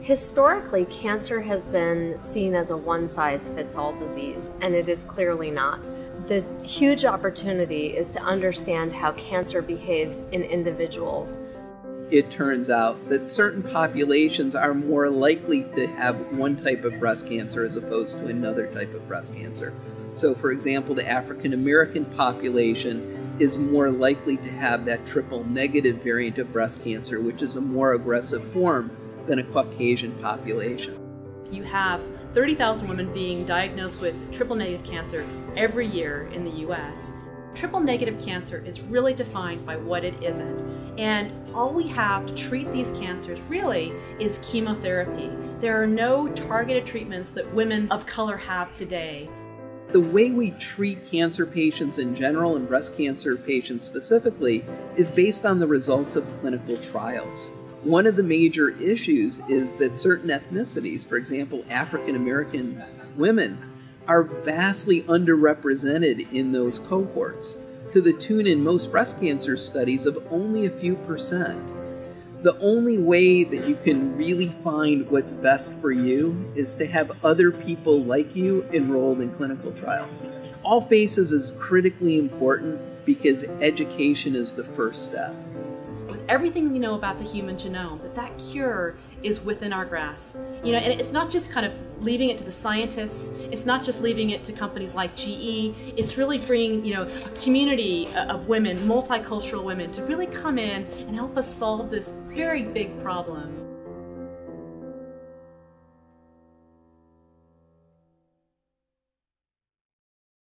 Historically, cancer has been seen as a one size fits all disease, and it is clearly not. The huge opportunity is to understand how cancer behaves in individuals. It turns out that certain populations are more likely to have one type of breast cancer as opposed to another type of breast cancer. So, for example, the African American population is more likely to have that triple negative variant of breast cancer, which is a more aggressive form than a Caucasian population. You have 30,000 women being diagnosed with triple negative cancer every year in the US. Triple negative cancer is really defined by what it isn't. And all we have to treat these cancers really is chemotherapy. There are no targeted treatments that women of color have today. The way we treat cancer patients in general and breast cancer patients specifically is based on the results of clinical trials. One of the major issues is that certain ethnicities, for example, African American women, are vastly underrepresented in those cohorts, to the tune in most breast cancer studies of only a few percent. The only way that you can really find what's best for you is to have other people like you enrolled in clinical trials. All Faces is critically important because education is the first step everything we know about the human genome, that that cure is within our grasp. You know, and it's not just kind of leaving it to the scientists. It's not just leaving it to companies like GE. It's really bringing, you know, a community of women, multicultural women, to really come in and help us solve this very big problem.